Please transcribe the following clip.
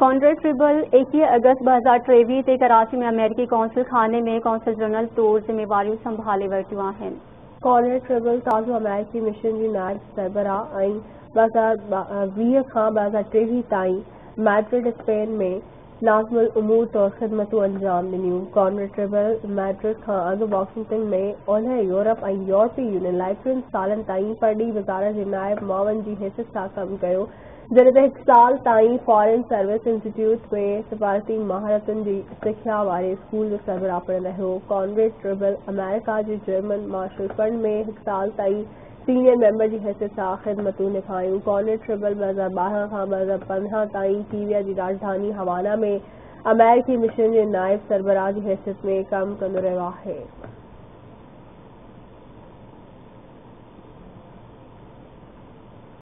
Conrad ट्रिबल एकवीह अगस्त ॿ हज़ार टेवीह ते कराची में अमेरिकी कौंसिल खाने में कौंसिल जनरल तौर ज़िम्मेवारियूं संभाले वरितियूं आहिनि कॉन्ड्रेड ट्रिबल ताज़ो अमेरिकी मिशन जी नाइब सरबराह ऐं ॿ हज़ार वीह खां ॿ स्पेन में नाज़मुल उमूर तौर ख़िदमतूं अंजाम ॾिनियूं। कॉन्ड्रेड ट्रिबल मैड्रिड खां अॻु वॉशिंगटन में ओलह यूरोप ऐं यूरोपी यूनियन लाइ टिनि सालनि ताईं परॾी वज़ारत जे नाइब मुआवन जी हैसियत सां कमु कयो। जॾहिं साल ताईं फॉरेन सर्विस इंस्टीट्यूट में सिफ़ारती महारतुनि जी सिख्या वारे स्कूल जो सरबराह पिणु रहियो कॉन्ग्रेस ट्रिबल अमेरिका जे जर्मन मार्शल फंड में हिकु साल ताईं सीनियर मेंबर जी हैसियत सां ख़िदमतूं निभायूं। कॉन्ग्रेस ट्रिबल ॿ हज़ार ॿारहं खां ॿ हज़ार पंद्रहं ताईं लीबिया जी राजधानी हवाना में अमेरिकी मिशन जे नाइब सरबराह जी हैसियत में कमु कंदो रहियो आहे।